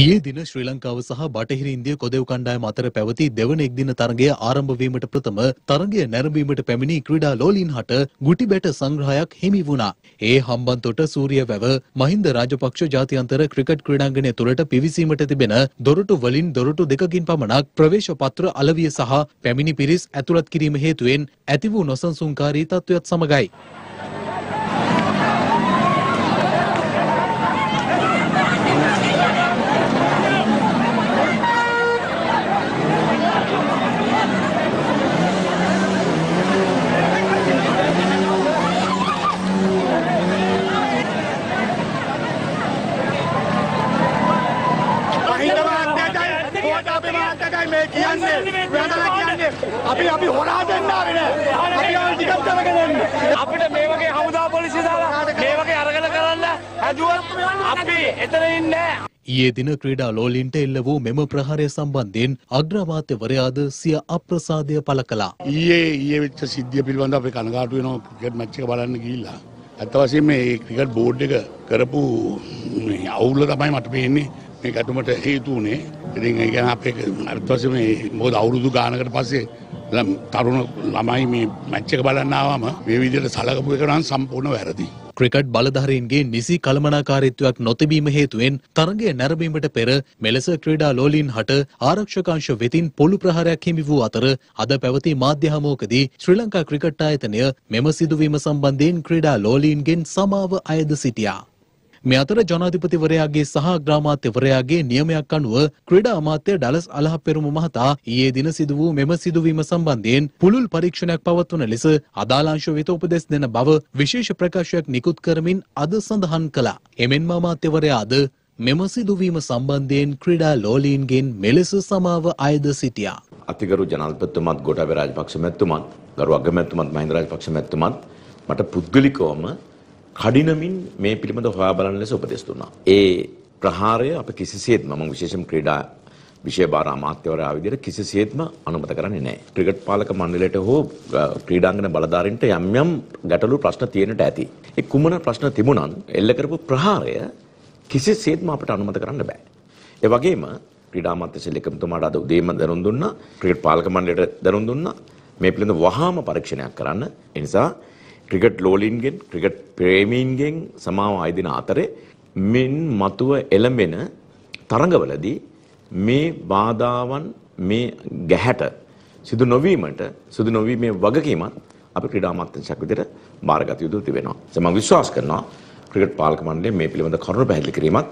ඊයේ දින ශ්‍රී ලංකාව සහ බටහිර ඉන්දිය කොදෙව් කණ්ඩායම අතර පැවති දෙවන එක්දින තරගය ආරම්භ වීමට ප්‍රථම තරගය නැරඹීමට පැමිණි ක්‍රීඩා ලෝලීන් හට ගුටි බැට සංග්‍රහයක් හිමි වුණා. ඒ හම්බන්තොට සූරිය වැව මහින්ද රාජපක්ෂ ජාත්‍යන්තර ක්‍රිකට් ක්‍රීඩාංගණය තුළට පිවිසීමට තිබෙන දොරටු වලින් දොරටු දෙකකින් පමණක් ප්‍රවේශ පත්‍ර අලවිය සහ පැමිණි පිරිස් ඇතුළත් කිරීම හේතුවෙන් ඇති වූ නොසන්සුන්කාරී තත්ත්වයක් සමගයි. මහින්ද මහත්තයාටයි ගෝඨාභය මහත්තයාටයි මේ කියන්නේ වෙනදලා කියන්නේ අපි අපි හොරා දෙන්න ආවේ නෑ අපි ආව ටිකක් කරගෙන එන්න අපිට මේ වගේ හමුදා පොලිසිය දාලා මේ වගේ අරගෙන කරන්න හැදුවත් අපි එතන ඉන්නේ ඊයේ දින ක්‍රීඩා ලෝලින්ට එල්ල වූ මෙම ප්‍රහාරය සම්බන්ධයෙන් අග්‍රාමාත්‍යවරයාද සිය අප්‍රසාදය පළ කළා. ඊයේ ඊයේ වෙච්ච සිද්ධිය පිළිබඳව අපි කනගාටු වෙනවා ක්‍රිකට් මැච් එක බලන්න ගිහිල්ලා. ඇත්ත වශයෙන්ම මේ ක්‍රිකට් බෝඩ් එක කරපු අවුල තමයි මට පේන්නේ මේ ගැටුමට හේතු වුණේ. ඉතින් ඒ කියන්නේ අපේ අර්ථ වශයෙන් මේ මොකද අවුරුදු ගානකට පස්සේ ළම- තරුණ ළමයි මේ මැච් එක බලන්න ආවම මේ විදිහට සලකපු එක නම් සම්පූර්ණ වැරදි. ක්‍රිකට් බලධාරීන්ගේ නිසි කළමනාකාරීත්වයක් නොතිබීම හේතුවෙන් තරගය නැරඹීමට පෙර මෙලෙස ක්‍රීඩා ලෝලීන් හට ආරක්ෂකාංශ වෙතින් පොළු ප්‍රහාරයක් හිමි වූ අතර අද පැවති මාධ්‍ය හමුවකදී ශ්‍රී ලංකා ක්‍රිකට් ආයතනය මෙම සිදුවීම සම්බන්ධයෙන් ක්‍රීඩා ලෝලීන්ගෙන් සමාව අයද සිටියා. මේ අතර ජනාධිපතිවරයාගේ සහ ග්‍රාමාත්‍යවරයාගේ නියමයක් අනුව ක්‍රීඩා අමාත්‍ය ඩලස් අලහපෙරුම මහතා ඊයේ දින සිදු වූ මෙම සිදුවීම සම්බන්ධයෙන් පුළුල් පරීක්ෂණයක් පවත්වන ලෙස අදාලාංශ වෙත උපදෙස් දෙන බව විශේෂ ප්‍රකාශයක් නිකුත් කරමින් අද සඳහන් කළා. එමෙන්ම අමාත්‍යවරයා අද මෙම සිදුවීම සම්බන්ධයෙන් ක්‍රීඩා ලෝලීන්ගෙන් මෙලෙස සමාව අයද සිටියා. අතිගරු ජනල්පතිතුමත් ගෝඨාභය රාජපක්ෂ මැතිතුමත් ගරු අගමැතිතුමත් මහින්ද රාජපක්ෂ මැතිතුමත් මට පුද්ගලිකවම කඩිනමින් මේ පිළිබඳ හොයා බලන ලෙස උපදෙස් දුන්නා. ඒ ප්‍රහාරය අප කිසිසේත්ම මම විශේෂම ක්‍රීඩා විෂය භාර අමාත්‍යවරයා විදිහට කිසිසේත්ම අනුමත කරන්නේ නැහැ. ක්‍රිකට් පාලක මණ්ඩලයට හෝ අ, ක්‍රීඩාංගන බලධාරීන්ට යම් යම් ගැටලු ප්‍රශ්න තියෙන්නට ඇති. ඒ කුමන ප්‍රශ්න තිබුණත් එල්ල කරපු ප්‍රහාරය කිසිසේත්ම අපිට අනුමත කරන්න බෑ. ඒ වගේම ක්‍රීඩා අමාත්‍ය සෙල්ලකම්තුමාට අද උදේම දැනුම් දුන්නා ක්‍රිකට් පාලක මණ්ඩලයට දැනුම් දුන්නා මේ පිළිබඳ වහාම පරීක්ෂණයක් කරන්න. ඒ නිසා ක්‍රිකට් ලෝලින්ගෙන් ක්‍රිකට් ප්‍රේමීන්ගෙන් සමාව අයදින අතරේ මින් මතුව එළඹෙන තරඟවලදී මේ බාධාවන් මේ ගැහැට සිදු නොවීමට සිදු නොවීමේ වගකීමත් අපි ක්‍රීඩා අමාත්‍යාංශයක් විදිහට බාරගත යුතු තිබෙනවා. ඒ මම විශ්වාස කරනවා ක්‍රිකට් පාලක මණ්ඩලය මේ පිළිබඳ කරුණු පැහැදිලි කිරීමක්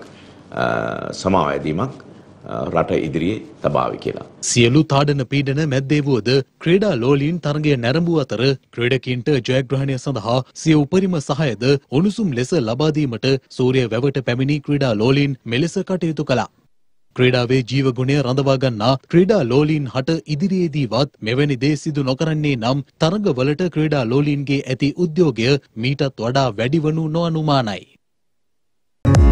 අ, සමාව ඇදීමක් අ, රට ඉදිරියේ තබාවි කියලා. සියලු තාඩන පීඩන මැද්දේවුවද ක්‍රීඩා ලෝලීන් තරගය නැරඹූ අතර ක්‍රීඩකින්ට ජයග්‍රහණය සඳහා සිය උපරිම සහයද උණුසුම් ලෙස ලබාදීමට සූරිය වැවට පැමිණි ක්‍රීඩා ලෝලීන් මෙලෙස කටයුතු කළා. ක්‍රීඩාවේ ජීවගුණය රඳවා ගන්නා ක්‍රීඩා ලෝලීන් හට ඉදිරියේදීවත් මෙවැනි දේ සිදු නොකරන්නේ නම් තරගවලට ක්‍රීඩා ලෝලීන්ගේ ඇති උද්‍යෝගය මීටත් වඩා වැඩිවනු නොඅනුමානයි.